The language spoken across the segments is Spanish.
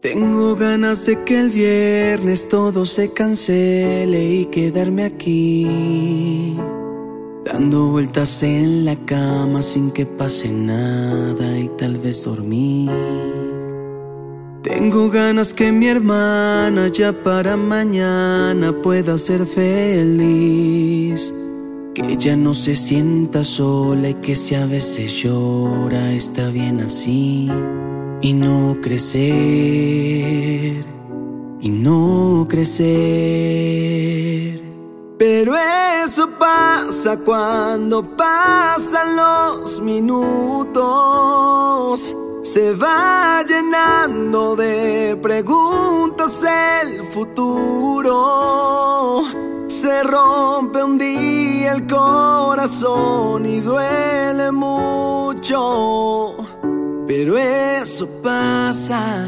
Tengo ganas de que el viernes todo se cancele y quedarme aquí, dando vueltas en la cama sin que pase nada y tal vez dormir. Tengo ganas que mi hermana ya para mañana pueda ser feliz. Que ella no se sienta sola y que si a veces llora está bien así y no crecer, y no crecer. Pero eso pasa cuando pasan los minutos. Se va llenando de preguntas el futuro. Se rompe un día el corazón y duele mucho. Pero eso pasa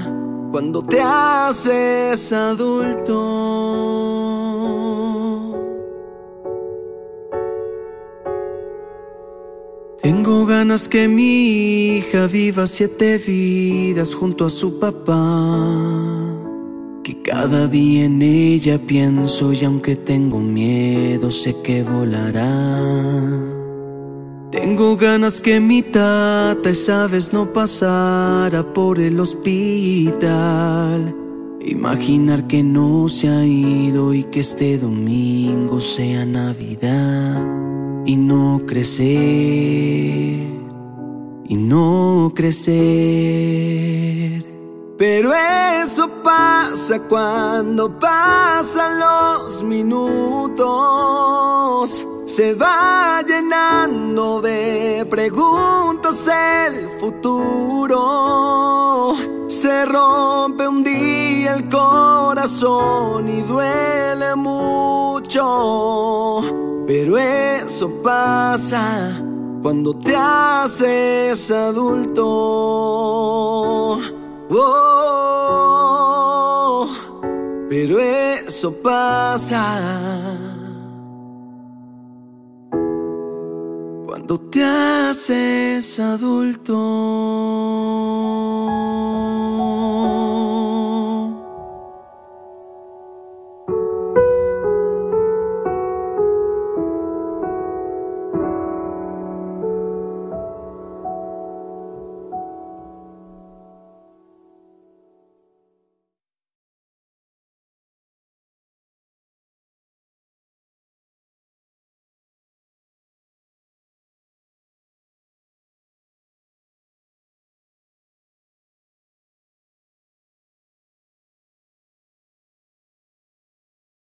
cuando te haces adulto. Tengo ganas que mi hija viva siete vidas junto a su papá. Que cada día en ella pienso y aunque tengo miedo sé que volará. Tengo ganas que mi tata esa vez no pasara por el hospital. Imaginar que no se ha ido y que este domingo sea Navidad. Y no crecer, y no crecer. Pero eso pasa cuando pasan los minutos. Se va llenando de preguntas el futuro. Se rompe un día el corazón y duele mucho. Pero eso pasa cuando te haces adulto. Oh, pero eso pasa cuando te haces adulto.